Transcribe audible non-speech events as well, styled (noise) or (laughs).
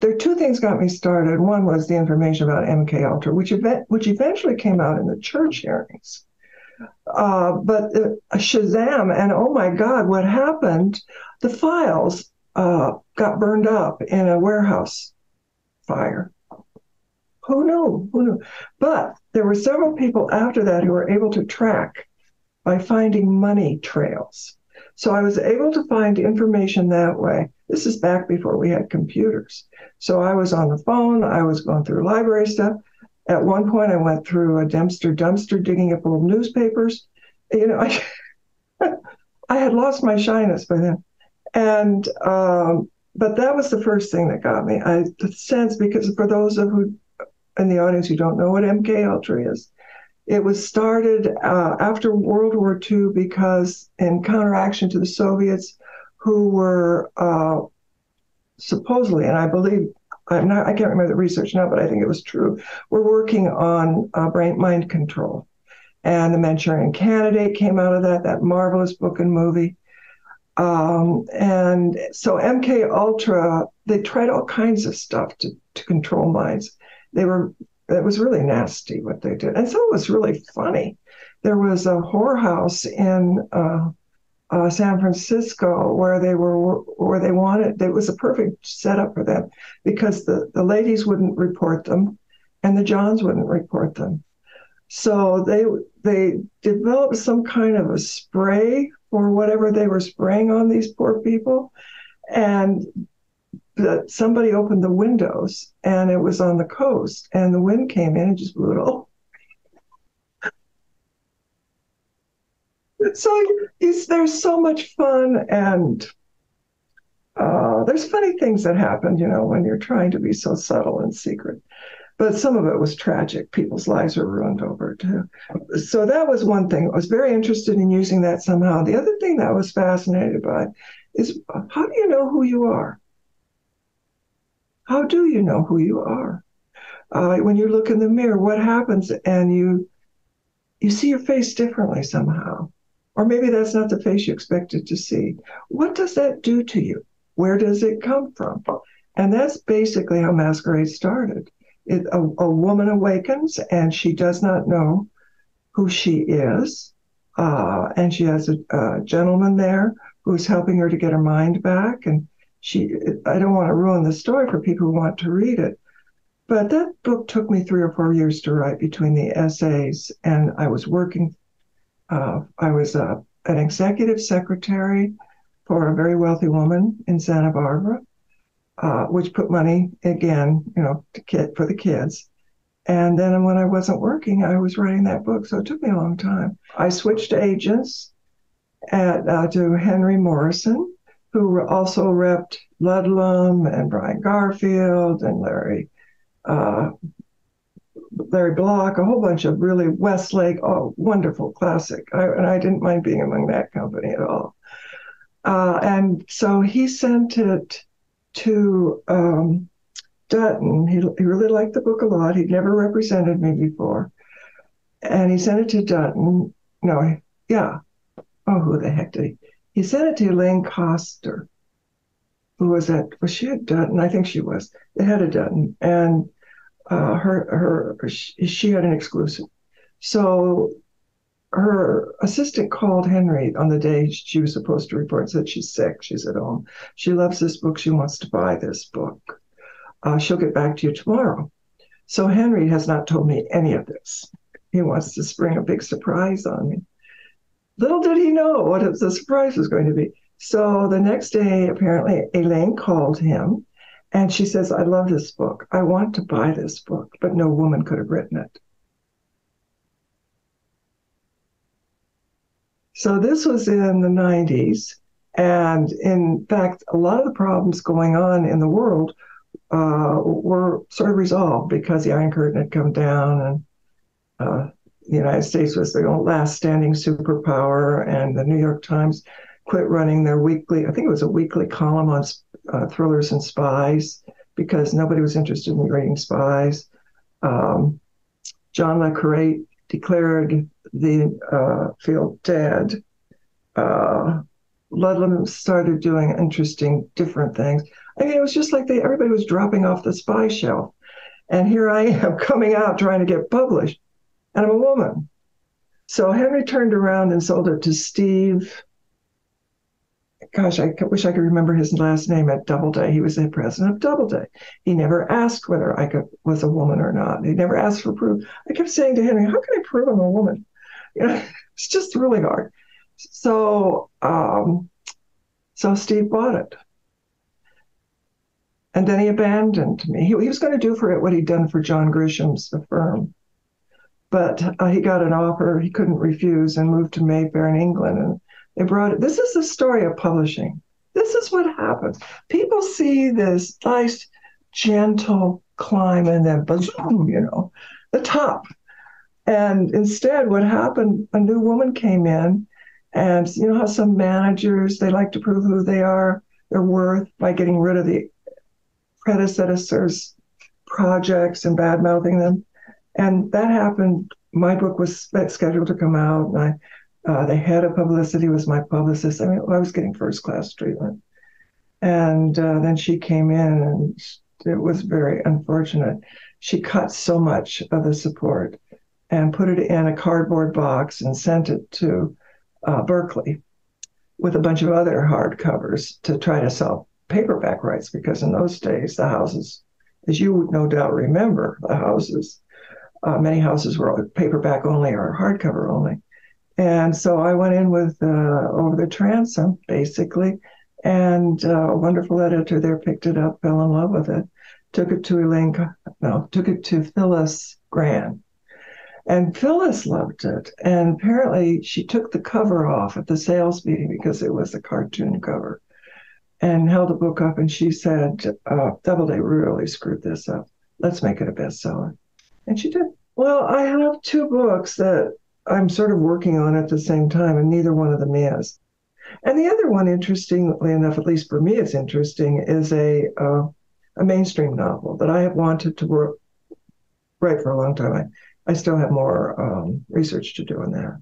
there are two things got me started. One was the information about MK Ultra, which event, which eventually came out in the church hearings. Uh, but uh, Shazam and oh my God, what happened? The files uh, got burned up in a warehouse fire. Who knew? Who knew? But there were several people after that who were able to track by finding money trails. So I was able to find information that way. This is back before we had computers. So I was on the phone, I was going through library stuff. At one point, I went through a dumpster dumpster digging up old newspapers. You know, I, (laughs) I had lost my shyness by then. And, um, but that was the first thing that got me. I sense because for those of who in the audience who don't know what MK Ultra is, it was started uh, after World War II because, in counteraction to the Soviets, who were uh, supposedly, and I believe, I'm not, I can't remember the research now, but I think it was true, were working on uh, brain mind control. And the Manchurian Candidate came out of that, that marvelous book and movie. Um, and so MK Ultra, they tried all kinds of stuff to, to control minds. They were it was really nasty what they did. And so it was really funny. There was a whorehouse in uh, uh, San Francisco where they were where they wanted it was a perfect setup for them because the, the ladies wouldn't report them and the Johns wouldn't report them. So they they developed some kind of a spray for whatever they were spraying on these poor people. And that somebody opened the windows and it was on the coast and the wind came in and just blew it all. So there's so much fun and uh, there's funny things that happen, you know, when you're trying to be so subtle and secret. But some of it was tragic. People's lives were ruined over it too. So that was one thing. I was very interested in using that somehow. The other thing that I was fascinated by is how do you know who you are? How do you know who you are? Uh, when you look in the mirror, what happens? And you you see your face differently somehow, or maybe that's not the face you expected to see. What does that do to you? Where does it come from? And that's basically how masquerade started. It, a, a woman awakens and she does not know who she is, uh, and she has a, a gentleman there who's helping her to get her mind back and she i don't want to ruin the story for people who want to read it but that book took me three or four years to write between the essays and i was working uh, i was uh, an executive secretary for a very wealthy woman in santa barbara uh, which put money again you know to kid for the kids. And then when i wasn't working i was writing that book so it took me a long time. I switched agents at, uh, to henry morrison who also repped Ludlum and Brian Garfield and Larry uh, Larry Block, a whole bunch of really Westlake, oh, wonderful classic. I, and I didn't mind being among that company at all. Uh, and so he sent it to um, Dutton. He, he really liked the book a lot. He'd never represented me before. And he sent it to Dutton. No, yeah. Oh, who the heck did he? he sent it to Elaine Koster, who was at was she at Dutton? I think she was the head of Dutton, and uh, her her she, had an exclusive. So her assistant called Henry on the day she was supposed to report said she's sick. She's at home. She loves this book. She wants to buy this book. Uh, she'll get back to you tomorrow. So Henry has not told me any of this. He wants to spring a big surprise on me. Little did he know what the surprise was going to be. So the next day, apparently, Elaine called him and she says, I love this book. I want to buy this book, but no woman could have written it. So this was in the 90s. And in fact, a lot of the problems going on in the world uh, were sort of resolved because the Iron Curtain had come down and uh, the United States was the last standing superpower, and the New York Times quit running their weekly, I think it was a weekly column on uh, thrillers and spies because nobody was interested in reading spies. Um, John Le Carre declared the uh, field dead. Uh, Ludlum started doing interesting, different things. I mean, it was just like they everybody was dropping off the spy shelf. And here I am (laughs) coming out trying to get published, and I'm a woman. So Henry turned around and sold it to Steve. Gosh, I wish I could remember his last name at Doubleday. He was the president of Doubleday. He never asked whether I could, was a woman or not. He never asked for proof. I kept saying to Henry, "How can I prove I'm a woman?" You (laughs) know, it's just really hard. So, um, so Steve bought it. And then he abandoned me. He, he was going to do for it what he'd done for John Grisham's Firm. But uh, he got an offer he couldn't refuse and moved to Mayfair in England. And it. This is the story of publishing. This is what happens. People see this nice, gentle climb and then boom, you know, the top. And instead, what happened, a new woman came in. And you know how some managers, they like to prove who they are, their worth by getting rid of the predecessors' projects and bad mouthing them. And that happened. My book was scheduled to come out, and I, uh, the head of publicity was my publicist. I mean, I was getting first class treatment. And uh, then she came in, and it was very unfortunate. She cut so much of the support and put it in a cardboard box and sent it to uh, Berkley with a bunch of other hardcovers to try to sell paperback rights because in those days the houses, as you would no doubt remember, the houses, uh, many houses were paperback only or hardcover only. And so I went in with uh, Over the Transom, basically, and uh, a wonderful editor there picked it up, fell in love with it, took it to Elaine, no, took it to Phyllis Grann. And Phyllis loved it. And apparently she took the cover off at the sales meeting because it was a cartoon cover and held the book up and she said, uh, Doubleday really screwed this up. Let's make it a bestseller. And she did. Well, I have two books that I'm sort of working on at the same time, and neither one of them is. And the other one, interestingly enough, at least for me, it's interesting, is a uh, a mainstream novel that I have wanted to work, write for a long time. I, I still have more um, research to do on that.